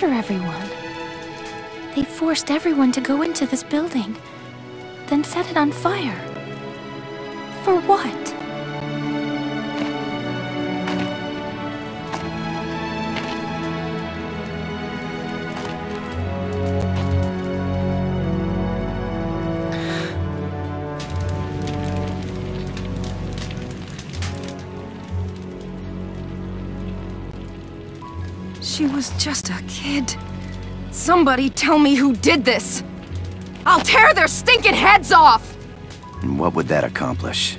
murder everyone. They forced everyone to go into this building, then set it on fire. For what? She was just a kid. Somebody tell me who did this! I'll tear their stinking heads off! And what would that accomplish?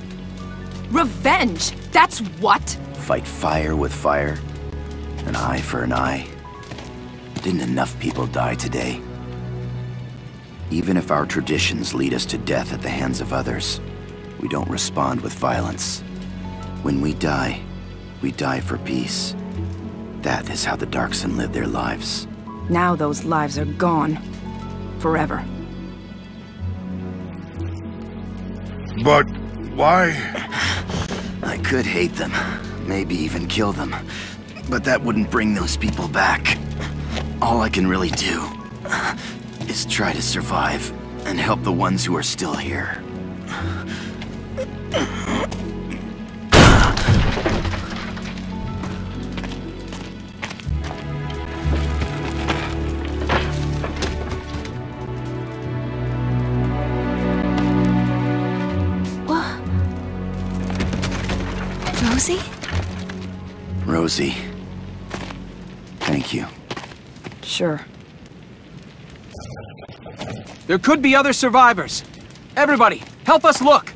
Revenge! That's what! Fight fire with fire? An eye for an eye? Didn't enough people die today? Even if our traditions lead us to death at the hands of others, we don't respond with violence. When we die, we die for peace. That is how the Darkson live their lives. Now those lives are gone. Forever. But why? I could hate them, maybe even kill them, but that wouldn't bring those people back. All I can really do is try to survive and help the ones who are still here. Rosie. Thank you. Sure. There could be other survivors. Everybody, help us look!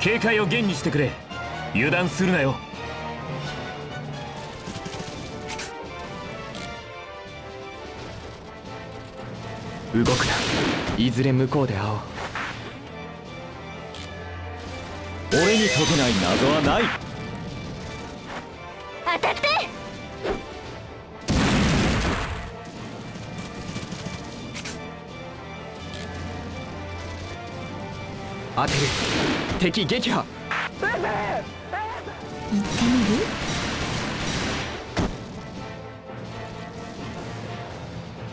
警戒を厳にしてくれ。油断するなよ。動くな。いずれ向こうで会おう。俺に解けない謎はない。当たって。当てる敵撃破。行ってみ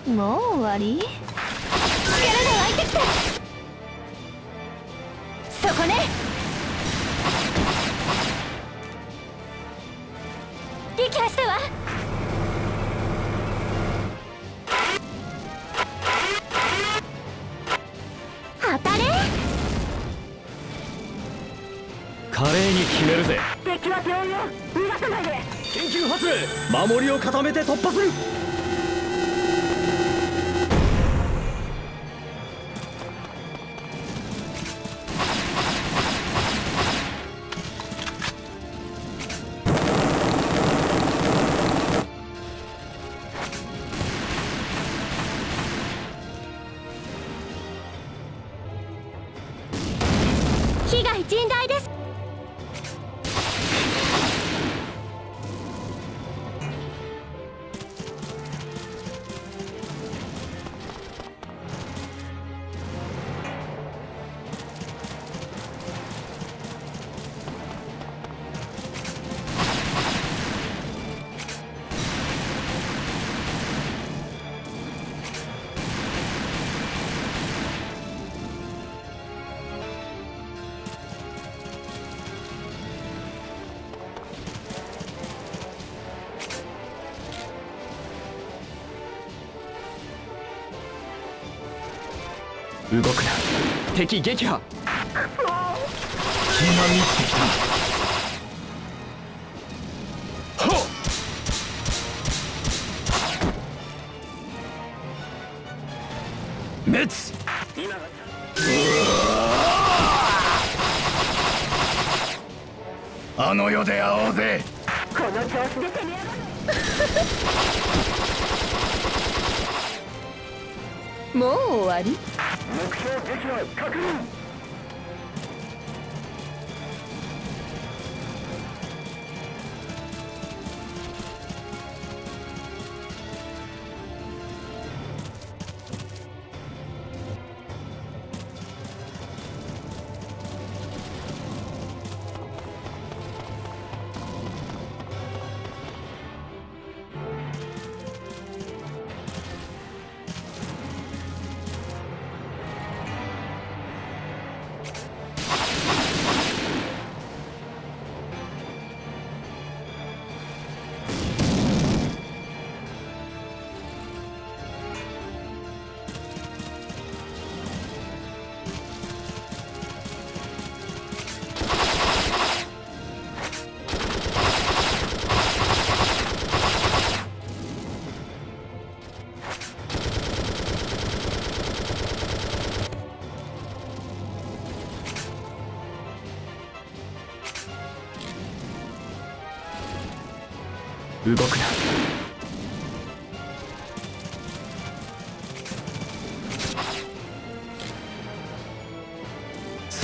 る？もう終わり？力が湧いてきた！そこね！撃破したわ！華麗に決めるぜ。敵は病院を逃がさないで。緊急発令。守りを固めて突破する動くな。敵撃破。気が満ってきた。はっ。滅。あの世で会おうぜ。もう終わり目標撃破確認。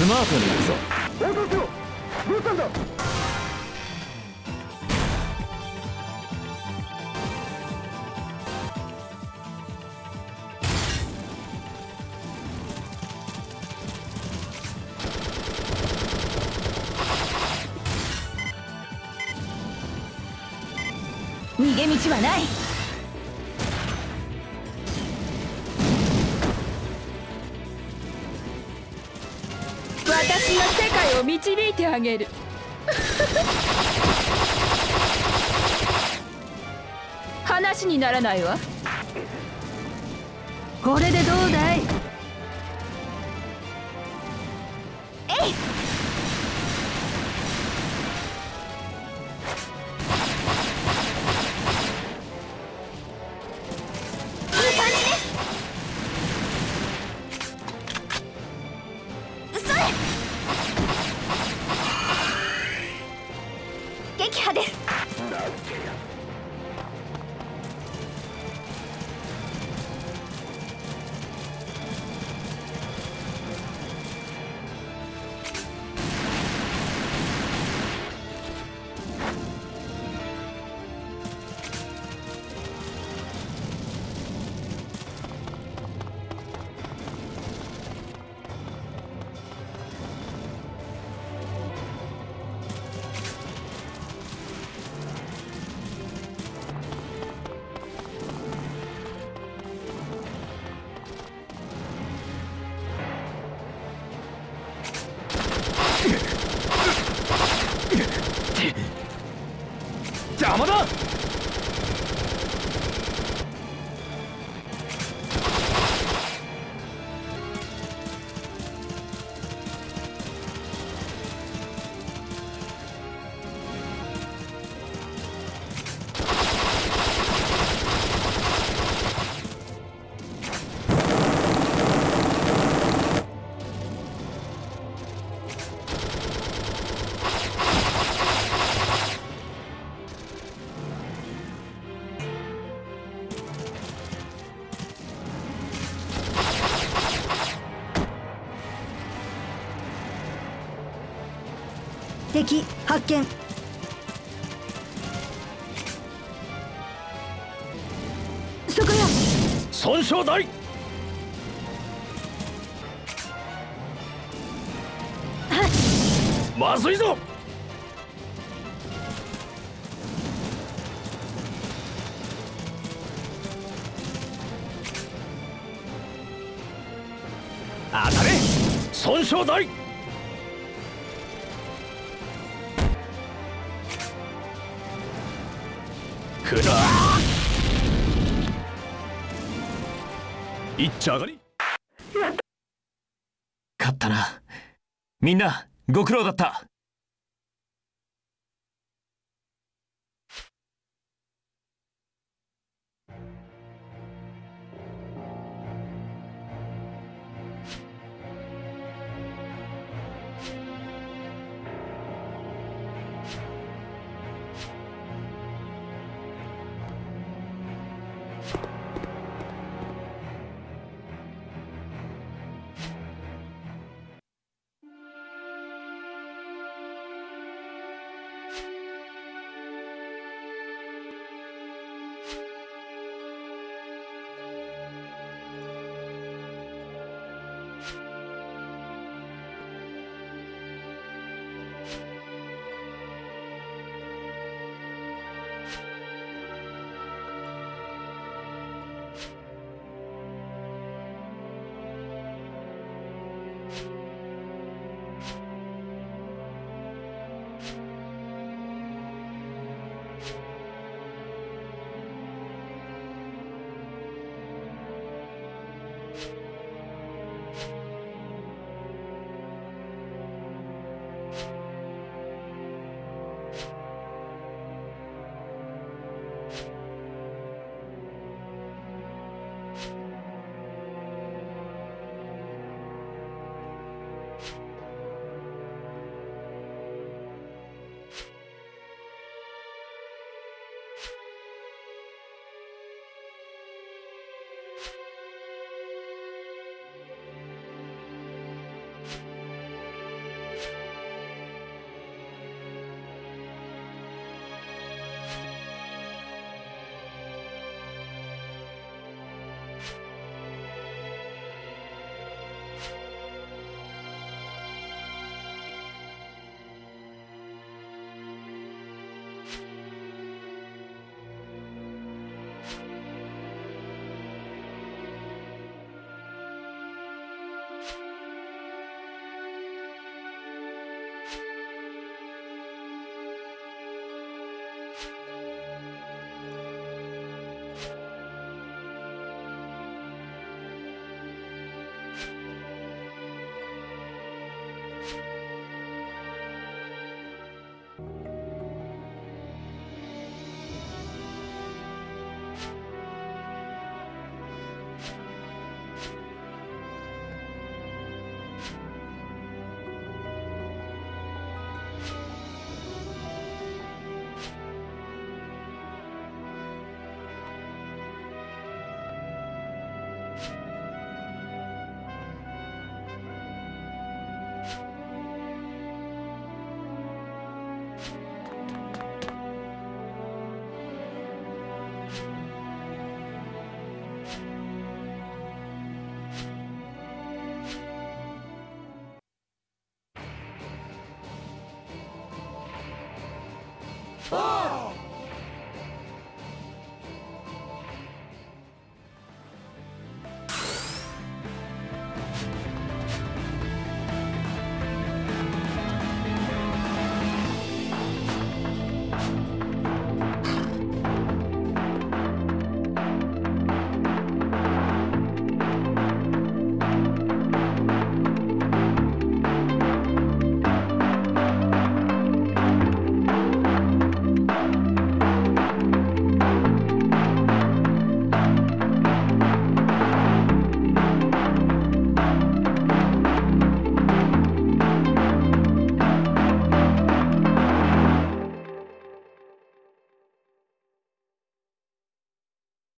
スマートに行くぞ。逃げ道はない導いてあげる。話にならないわ。これでどうだい？敵発見。そこや損傷大まずいぞ。当たれ。損傷大くら。いっちゃ上がり。勝ったな。みんなご苦労だった